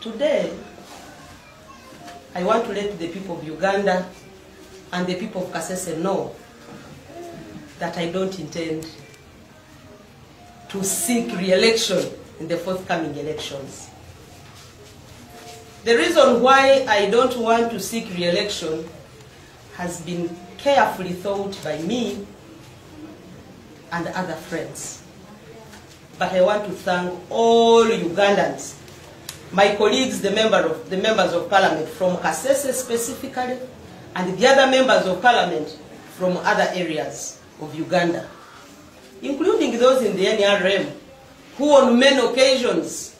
Today, I want to let the people of Uganda and the people of Kasese know that I don't intend to seek re-election in the forthcoming elections. The reason why I don't want to seek re-election has been carefully thought by me and other friends. But I want to thank all Ugandans, my colleagues, the, member of, the members of parliament from Kasese specifically, and the other members of parliament from other areas of Uganda, including those in the NRM, who on many occasions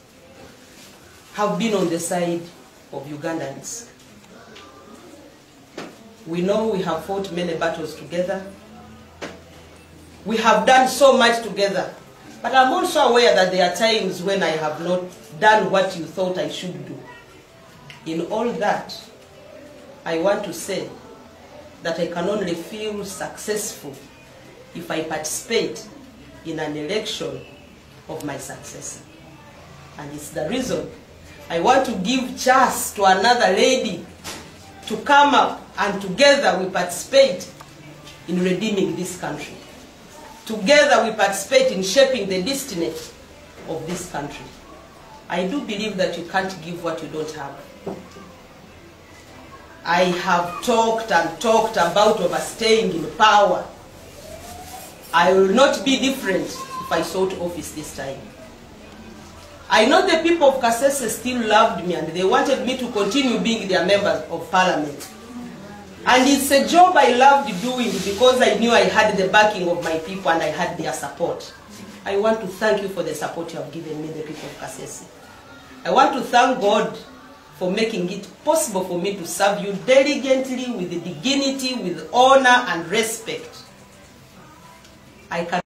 have been on the side of Ugandans. We know we have fought many battles together. We have done so much together. But I'm also aware that there are times when I have not done what you thought I should do. In all that, I want to say that I can only feel successful if I participate in an election of my successor. And it's the reason I want to give chance to another lady to come up and together we participate in redeeming this country. Together we participate in shaping the destiny of this country. I do believe that you can't give what you don't have. I have talked and talked about overstaying in power. I will not be different if I sought office this time. I know the people of Kasese still loved me and they wanted me to continue being their members of parliament. And it's a job I loved doing because I knew I had the backing of my people and I had their support. I want to thank you for the support you have given me, the people of Kasese. I want to thank God for making it possible for me to serve you diligently with dignity, with honor and respect. I can